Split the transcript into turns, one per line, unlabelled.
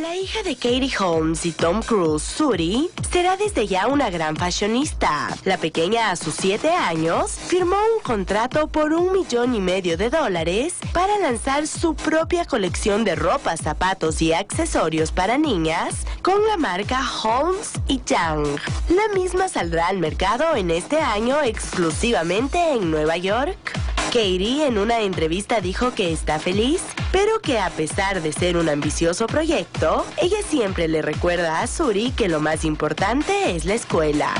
La hija de Katie Holmes y Tom Cruise, Suri, será desde ya una gran fashionista. La pequeña a sus 7 años firmó un contrato por un millón y medio de dólares para lanzar su propia colección de ropa, zapatos y accesorios para niñas con la marca Holmes y Young. La misma saldrá al mercado en este año exclusivamente en Nueva York. Katie en una entrevista dijo que está feliz, pero que a pesar de ser un ambicioso proyecto, ella siempre le recuerda a Suri que lo más importante es la escuela.